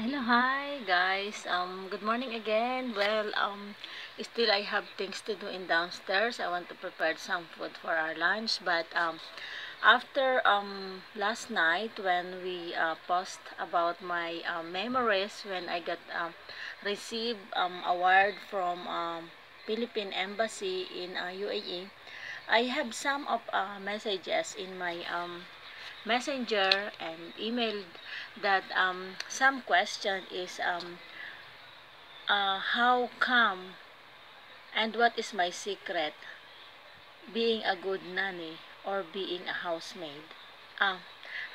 Hello, hi guys. Um, good morning again. Well, um, still I have things to do in downstairs. I want to prepare some food for our lunch, but um, after um last night when we uh, post about my uh, memories when I got um received um award from um Philippine Embassy in uh, UAE, I have some of uh, messages in my um messenger and emailed that um, some question is um, uh, how come and what is my secret being a good nanny or being a housemaid? Um,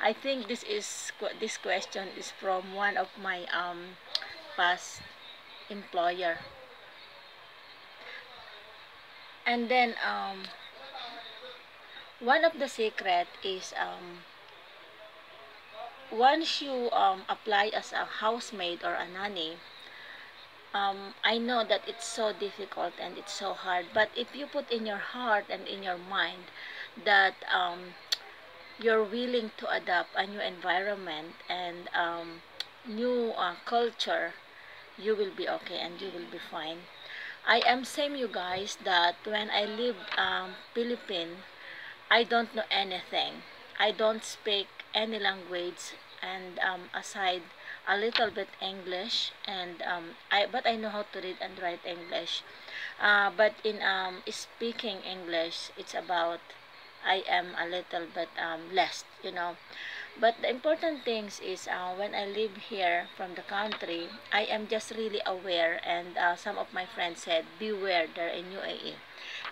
I think this is this question is from one of my um, past employer. And then um, one of the secret is um, once you um, apply as a housemaid or a nanny, um, I know that it's so difficult and it's so hard. But if you put in your heart and in your mind that um, you're willing to adapt a new environment and um, new uh, culture, you will be okay and you will be fine. I am same you guys that when I lived um, Philippines, I don't know anything. I don't speak any language and um, aside a little bit English and um, I but I know how to read and write English. Uh, but in um, speaking English it's about I am a little bit um, less you know. But the important things is uh, when I live here from the country I am just really aware and uh, some of my friends said beware there in UAE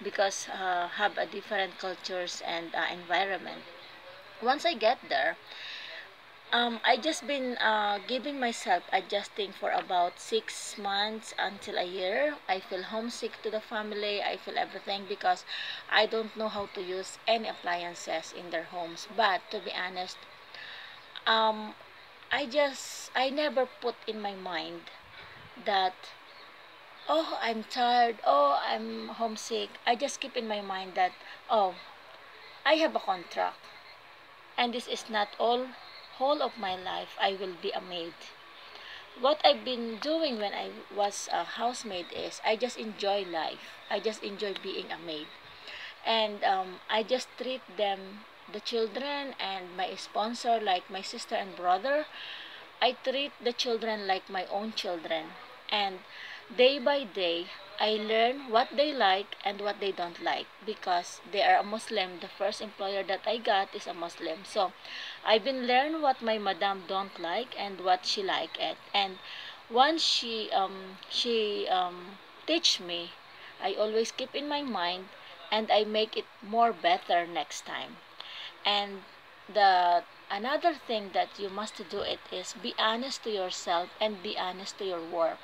because uh, have a different cultures and uh, environment once I get there, um, I just been uh, giving myself adjusting for about six months until a year. I feel homesick to the family. I feel everything because I don't know how to use any appliances in their homes. But to be honest, um, I just I never put in my mind that oh I'm tired. Oh I'm homesick. I just keep in my mind that oh I have a contract and this is not all whole of my life I will be a maid. What I've been doing when I was a housemaid is I just enjoy life. I just enjoy being a maid. And um, I just treat them, the children and my sponsor like my sister and brother. I treat the children like my own children. And day by day, I learn what they like and what they don't like because they are a Muslim. The first employer that I got is a Muslim. So, I've been learn what my madam don't like and what she like it. And once she um she um teach me, I always keep in my mind and I make it more better next time. And the another thing that you must do it is be honest to yourself and be honest to your work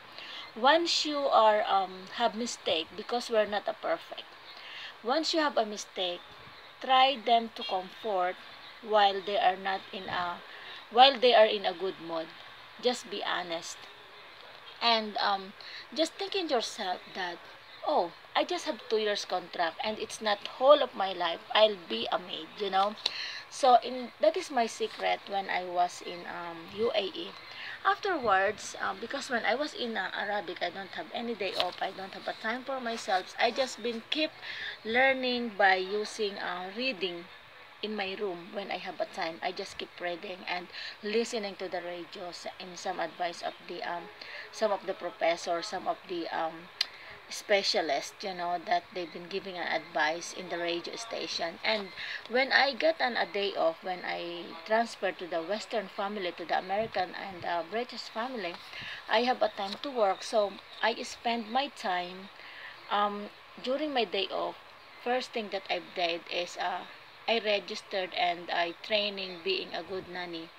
once you are um, have mistake because we're not a perfect once you have a mistake try them to comfort while they are not in a while they are in a good mood. Just be honest. And um, just think in yourself that oh I just have two years contract and it's not whole of my life. I'll be a maid you know so in that is my secret when I was in um, UAE afterwards um, because when I was in uh, Arabic I don't have any day off I don't have a time for myself I just been keep learning by using uh, reading in my room when I have a time. I just keep reading and listening to the radios and some advice of the um some of the professors some of the um specialist, you know, that they've been giving an advice in the radio station. And when I get on a day off, when I transfer to the Western family, to the American and the British family, I have a time to work. So I spend my time um, during my day off. First thing that I did is uh, I registered and I training being a good nanny.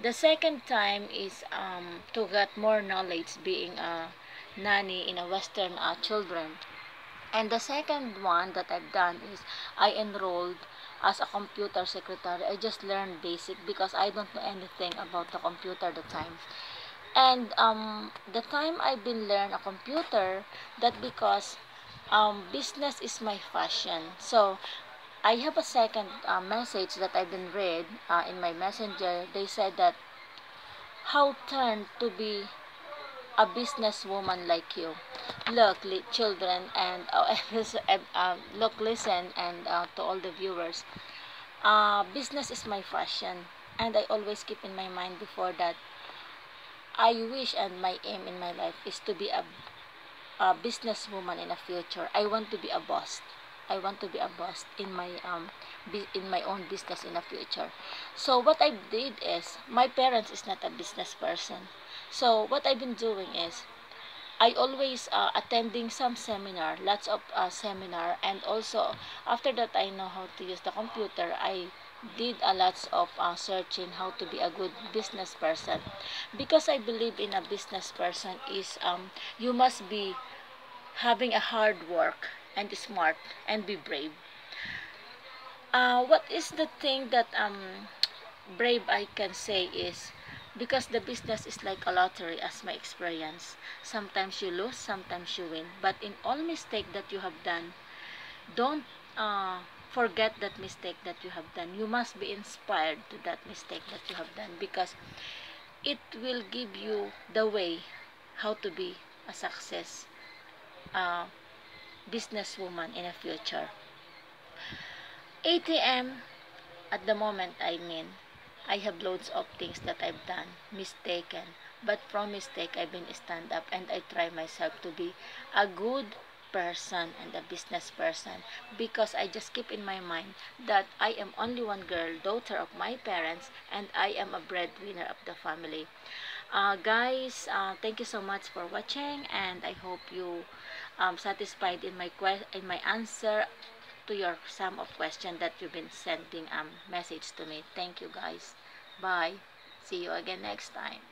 The second time is um, to get more knowledge being a nanny in a western uh, children. And the second one that I've done is I enrolled as a computer secretary. I just learned basic because I don't know anything about the computer the time and um, the time I've been learn a computer that because um, business is my fashion. So I have a second uh, message that I've been read uh, in my messenger. They said that how turned to be a businesswoman like you. Look, children, and uh, uh, look, listen, and uh, to all the viewers. Uh, business is my passion, and I always keep in my mind before that. I wish and my aim in my life is to be a, a businesswoman in the future. I want to be a boss. I want to be a boss in my um in my own business in the future. So what I did is my parents is not a business person. So what I've been doing is I always uh, attending some seminar, lots of uh, seminar, and also after that I know how to use the computer. I did a lots of uh, searching how to be a good business person because I believe in a business person is um you must be having a hard work and smart and be brave. Uh, what is the thing that um brave I can say is because the business is like a lottery as my experience. Sometimes you lose, sometimes you win. But in all mistake that you have done, don't uh, forget that mistake that you have done. You must be inspired to that mistake that you have done because it will give you the way how to be a success uh, businesswoman in the future. ATM, at the moment I mean, I have loads of things that I've done, mistaken. But from mistake, I've been stand up and I try myself to be a good person and a business person because I just keep in my mind that I am only one girl, daughter of my parents, and I am a breadwinner of the family. Uh, guys, uh, thank you so much for watching and I hope you um, satisfied in my in my answer to your sum of question that you've been sending um message to me. Thank you guys. Bye. See you again next time.